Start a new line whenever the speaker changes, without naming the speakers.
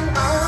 I'm